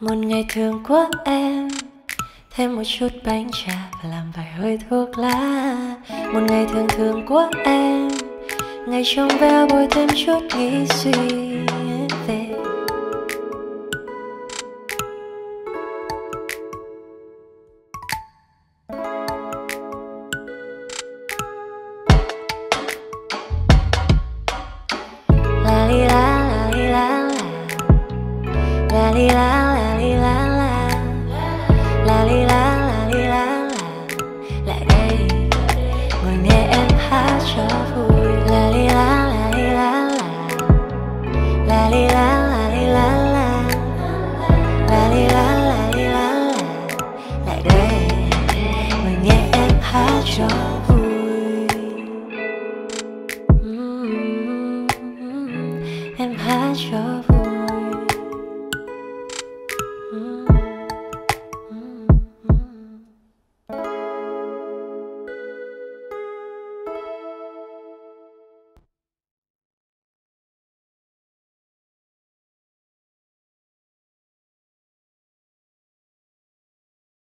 một ngày thường của em, thêm một chút bánh trà và làm vài hơi thuốc lá. Một ngày thường thường của em, ngày trong veo bôi thêm chút nghĩ suy về. La, li, la la, li, la la. La, li la la la lại đây. Ngồi nghe em hát cho vui. La li la la li la la. La li la la li la la. La li la la li la la. Lại đây. Ngồi nghe em hát cho vui. Mm-hmm. Em hát cho vui. Mm-hmm.